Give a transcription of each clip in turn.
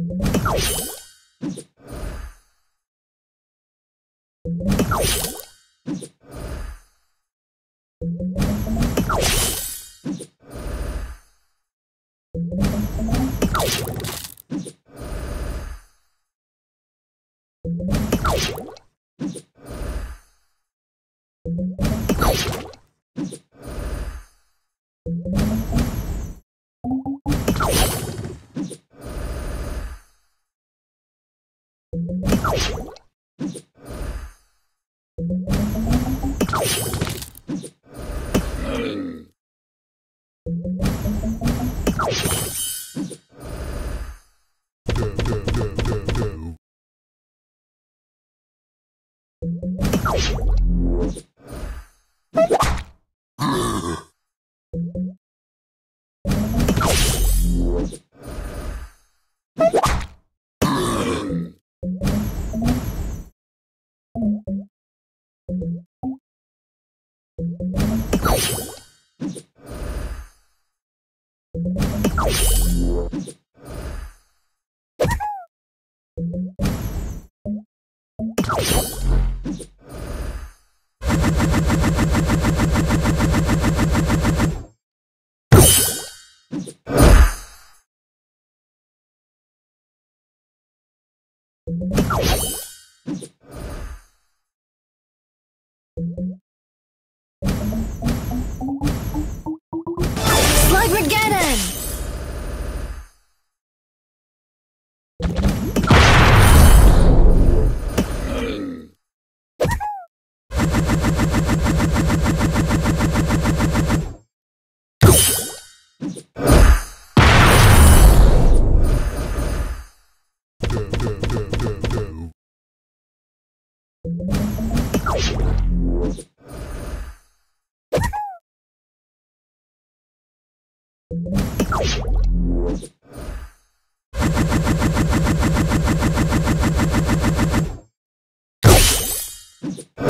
you Go, go, go, go, go. you you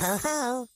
ho ho